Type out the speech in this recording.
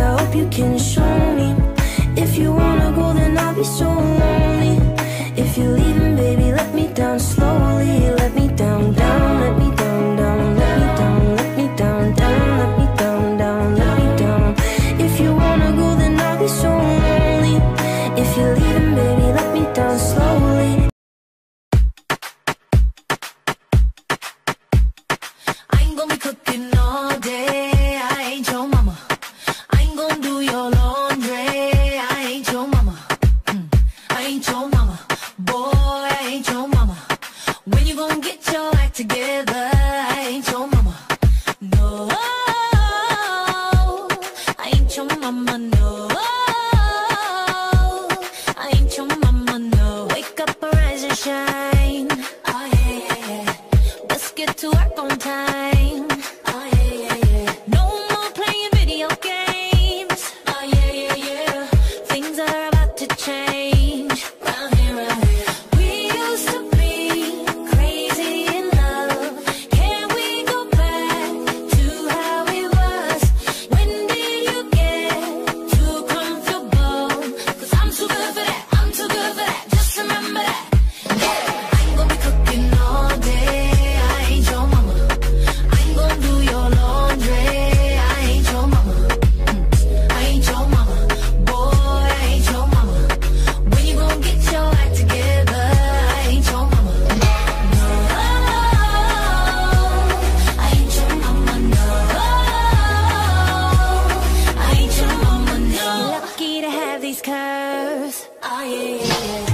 I hope you can show me. If you wanna go, then I'll be so lonely. I ain't your mama. When you gonna get your act together? I ain't your mama. No, I ain't your mama. I Oh, ah, yeah, yeah, yeah.